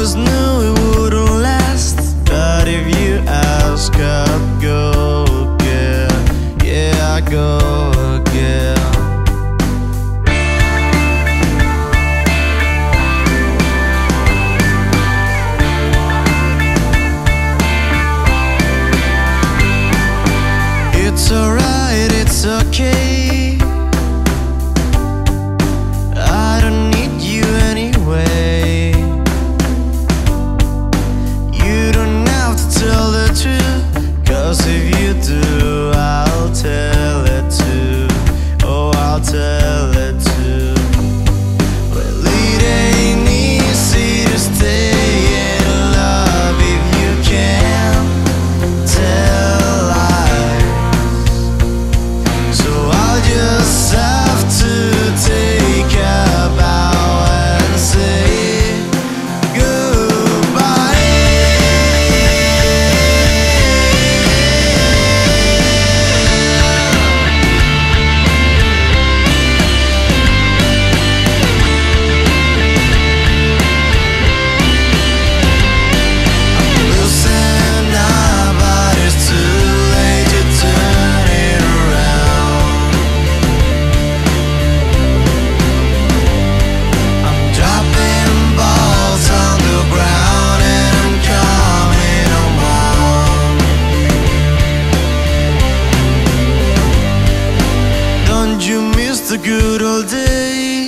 always knew it wouldn't last. But if you ask, I'd go, yeah, yeah, I go. tell the good old days